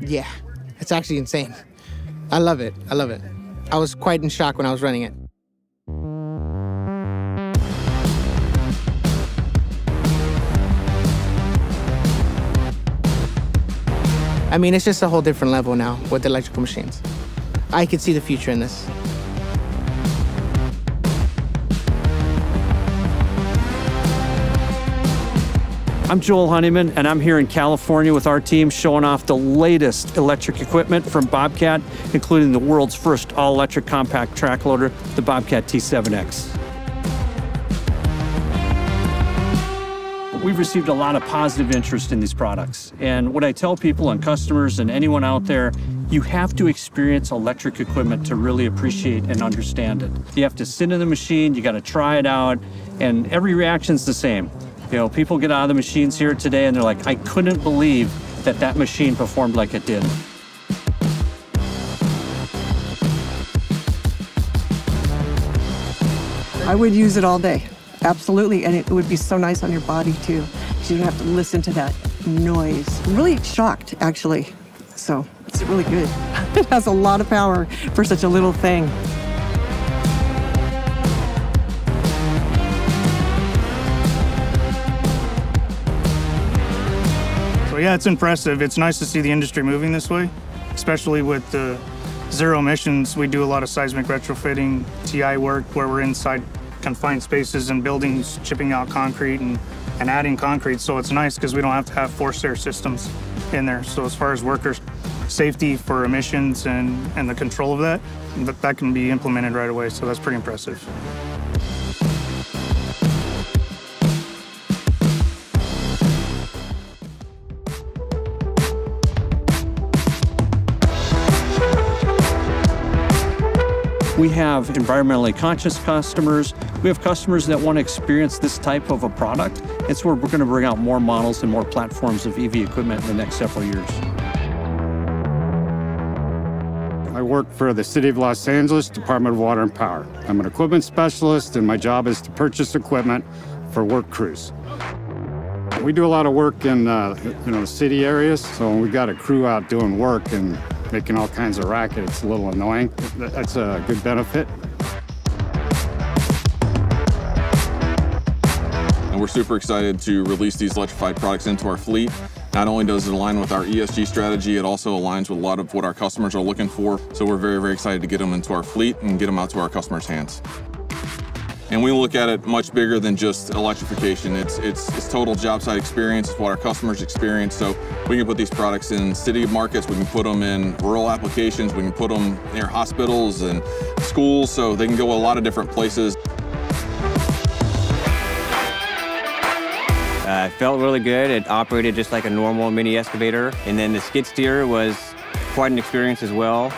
Yeah, it's actually insane. I love it. I love it. I was quite in shock when I was running it. I mean, it's just a whole different level now with electrical machines. I could see the future in this. I'm Joel Honeyman, and I'm here in California with our team showing off the latest electric equipment from Bobcat, including the world's first all electric compact track loader, the Bobcat T7X. We've received a lot of positive interest in these products. And what I tell people and customers and anyone out there, you have to experience electric equipment to really appreciate and understand it. You have to sit in the machine, you got to try it out, and every reaction's the same. You know, people get out of the machines here today and they're like, I couldn't believe that that machine performed like it did. I would use it all day. Absolutely. And it would be so nice on your body too. You don't have to listen to that noise. I'm really shocked, actually. So it's really good. it has a lot of power for such a little thing. Yeah, it's impressive. It's nice to see the industry moving this way, especially with the zero emissions. We do a lot of seismic retrofitting, TI work where we're inside confined spaces and buildings, chipping out concrete and, and adding concrete. So it's nice because we don't have to have forced air systems in there. So as far as workers' safety for emissions and, and the control of that, that, that can be implemented right away. So that's pretty impressive. We have environmentally conscious customers. We have customers that want to experience this type of a product. It's where we're going to bring out more models and more platforms of EV equipment in the next several years. I work for the City of Los Angeles Department of Water and Power. I'm an equipment specialist, and my job is to purchase equipment for work crews. We do a lot of work in uh, you know the city areas, so when we got a crew out doing work and making all kinds of racket. It's a little annoying. That's a good benefit. And we're super excited to release these electrified products into our fleet. Not only does it align with our ESG strategy, it also aligns with a lot of what our customers are looking for. So we're very, very excited to get them into our fleet and get them out to our customers' hands. And we look at it much bigger than just electrification. It's, it's, it's total job site experience. It's what our customers experience. So we can put these products in city markets. We can put them in rural applications. We can put them near hospitals and schools. So they can go a lot of different places. Uh, felt really good. It operated just like a normal mini excavator. And then the skid steer was quite an experience as well.